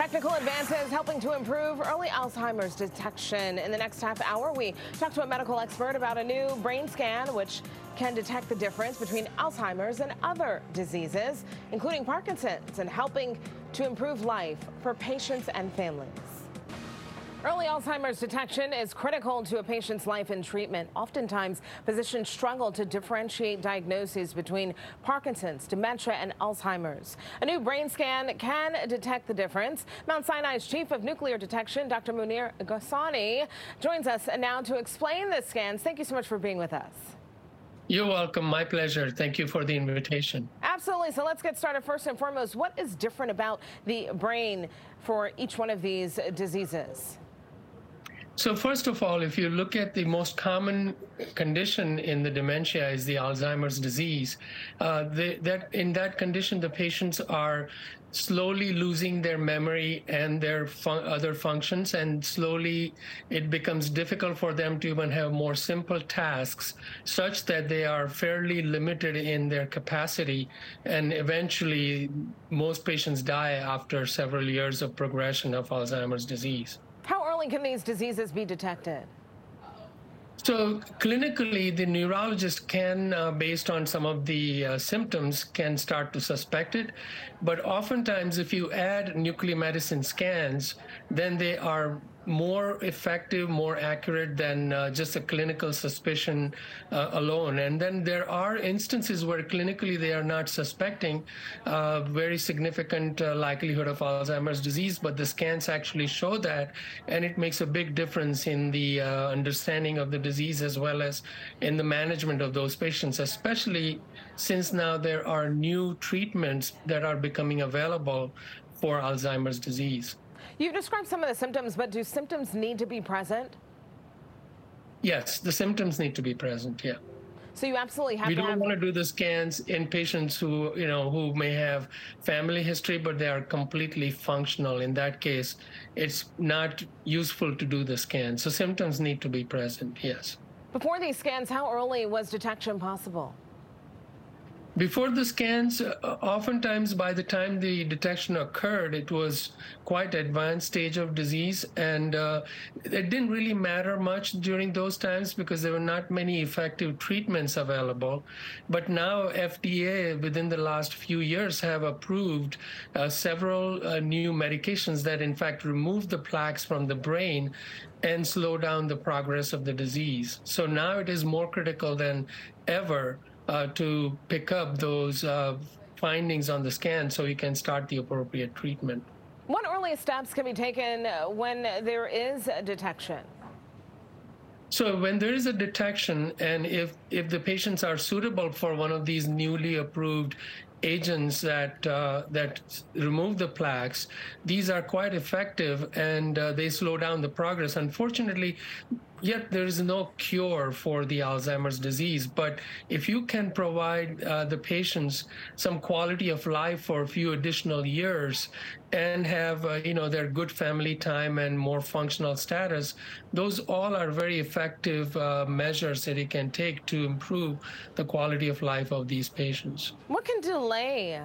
Technical advances helping to improve early Alzheimer's detection. In the next half hour, we talk to a medical expert about a new brain scan which can detect the difference between Alzheimer's and other diseases, including Parkinson's, and helping to improve life for patients and families. Early Alzheimer's detection is critical to a patient's life and treatment. Oftentimes, physicians struggle to differentiate diagnoses between Parkinson's, dementia, and Alzheimer's. A new brain scan can detect the difference. Mount Sinai's Chief of Nuclear Detection, Dr. Munir Ghesani, joins us now to explain the scans. Thank you so much for being with us. You're welcome. My pleasure. Thank you for the invitation. Absolutely. So let's get started. First and foremost, what is different about the brain for each one of these diseases? So first of all, if you look at the most common condition in the dementia is the Alzheimer's disease. Uh, the, that in that condition, the patients are slowly losing their memory and their fun other functions, and slowly it becomes difficult for them to even have more simple tasks, such that they are fairly limited in their capacity, and eventually most patients die after several years of progression of Alzheimer's disease. How can these diseases be detected? So clinically, the neurologist can, uh, based on some of the uh, symptoms, can start to suspect it. But oftentimes, if you add nuclear medicine scans, then they are more effective, more accurate than uh, just a clinical suspicion uh, alone. And then there are instances where clinically they are not suspecting uh, very significant uh, likelihood of Alzheimer's disease, but the scans actually show that, and it makes a big difference in the uh, understanding of the disease as well as in the management of those patients, especially since now there are new treatments that are becoming available for Alzheimer's disease. You've described some of the symptoms, but do symptoms need to be present? Yes, the symptoms need to be present. Yeah. So you absolutely have we don't have... want to do the scans in patients who, you know, who may have family history, but they are completely functional. In that case, it's not useful to do the scan. So symptoms need to be present. Yes. Before these scans, how early was detection possible? Before the scans, uh, oftentimes by the time the detection occurred, it was quite advanced stage of disease, and uh, it didn't really matter much during those times because there were not many effective treatments available. But now FDA, within the last few years, have approved uh, several uh, new medications that, in fact, remove the plaques from the brain and slow down the progress of the disease. So now it is more critical than ever to pick up those uh, findings on the scan so you can start the appropriate treatment. What early steps can be taken when there is a detection? So when there is a detection and if, if the patients are suitable for one of these newly approved agents that uh, that remove the plaques, these are quite effective and uh, they slow down the progress. Unfortunately, yet there is no cure for the Alzheimer's disease. But if you can provide uh, the patients some quality of life for a few additional years and have uh, you know their good family time and more functional status, those all are very effective uh, measures that you can take to improve the quality of life of these patients. What can delay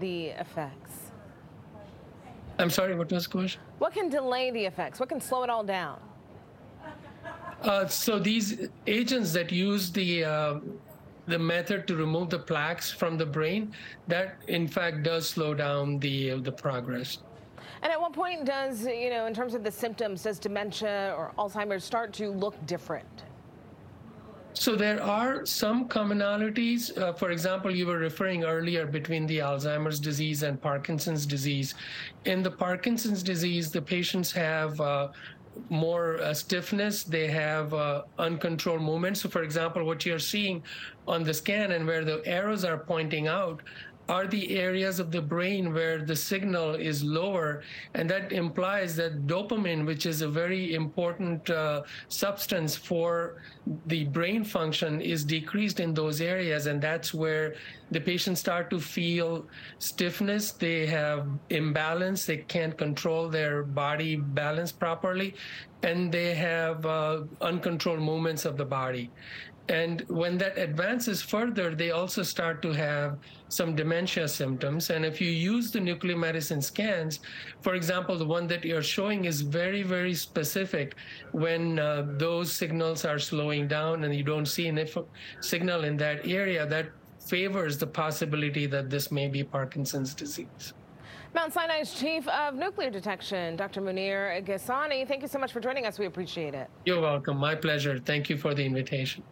the effects? I'm sorry, what was the question? What can delay the effects? What can slow it all down? Uh, so these agents that use the uh, the method to remove the plaques from the brain, that in fact does slow down the the progress. And at what point does you know, in terms of the symptoms, does dementia or Alzheimer's start to look different? So there are some commonalities. Uh, for example, you were referring earlier between the Alzheimer's disease and Parkinson's disease. In the Parkinson's disease, the patients have uh, more uh, stiffness, they have uh, uncontrolled movement. So, for example, what you're seeing on the scan and where the arrows are pointing out are the areas of the brain where the signal is lower. And that implies that dopamine, which is a very important uh, substance for the brain function, is decreased in those areas. And that's where the patients start to feel stiffness. They have imbalance. They can't control their body balance properly. And they have uh, uncontrolled movements of the body. And when that advances further, they also start to have some dementia symptoms. And if you use the nuclear medicine scans, for example, the one that you're showing is very, very specific when uh, those signals are slowing down and you don't see an signal in that area, that favors the possibility that this may be Parkinson's disease. Mount Sinai's Chief of Nuclear Detection, Dr. Munir Ghesani, thank you so much for joining us. We appreciate it. You're welcome. My pleasure. Thank you for the invitation.